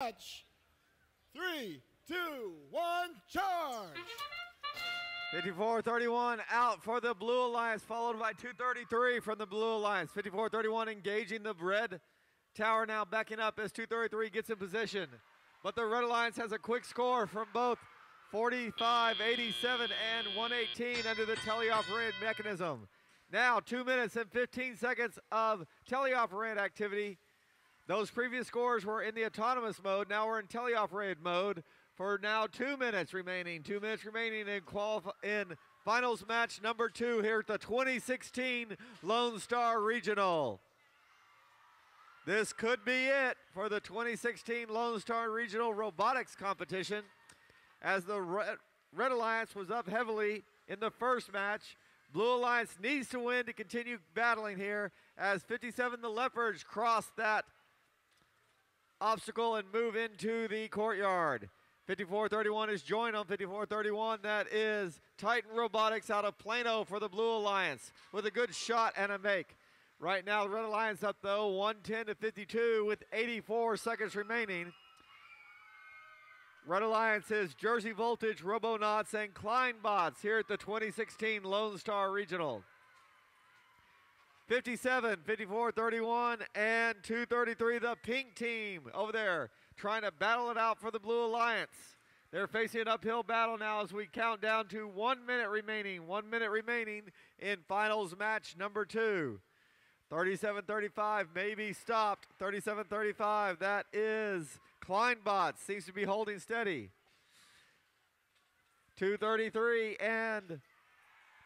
match. Three, two, one, charge. 54-31 out for the Blue Alliance, followed by 233 from the Blue Alliance. 54-31 engaging the red tower now backing up as 233 gets in position. But the Red Alliance has a quick score from both 45, 87, and 118 under the teleoperated mechanism. Now, two minutes and 15 seconds of teleoperated activity. Those previous scores were in the autonomous mode. Now we're in teleoperated mode for now two minutes remaining. Two minutes remaining in, qualif- in finals match number two here at the 2016 Lone Star Regional. This could be it for the 2016 Lone Star Regional Robotics Competition as the Red, Alliance was up heavily in the first match. Blue Alliance needs to win to continue battling here as 57 the Leopards cross that obstacle and move into the courtyard. 54-31 is joined on 54-31. That is Titan Robotics out of Plano for the Blue Alliance with a good shot and a make. Right now, the Red Alliance up though, 110 to 52 with 84 seconds remaining. Red Alliance is Jersey Voltage, Robonauts, and Kleinbots here at the 2016 Lone Star Regional. 57, 54, 31, and 233, the pink team over there trying to battle it out for the Blue Alliance. They're facing an uphill battle now as we count down to one minute remaining. One minute remaining in finals match number two. 37 35 maybe stopped. 37 35. That is Kleinbot. Seems to be holding steady. 233 and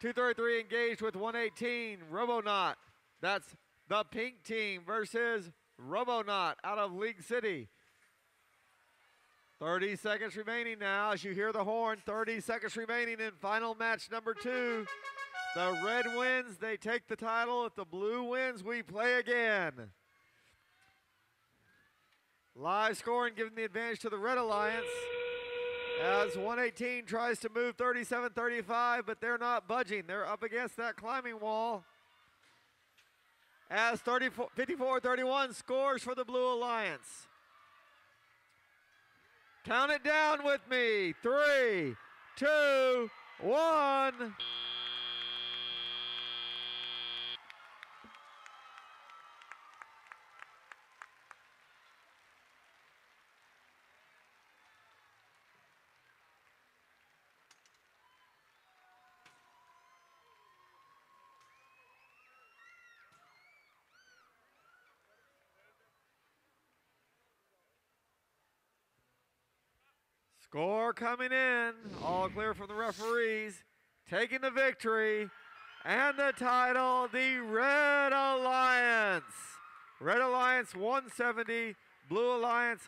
233 engaged with 118. Robonaut. That's the pink team versus Robonaut out of League City. 30 seconds remaining now as you hear the horn. 30 seconds remaining in final match number two. The red wins, they take the title. If the blue wins, we play again. Live scoring giving the advantage to the Red Alliance. As 118 tries to move 37 35, but they're not budging. They're up against that climbing wall. As 54 31 scores for the Blue Alliance. Count it down with me. Three, two, one. Score coming in. All clear from the referees. Taking the victory and the title, the Red Alliance. Red Alliance 170, Blue Alliance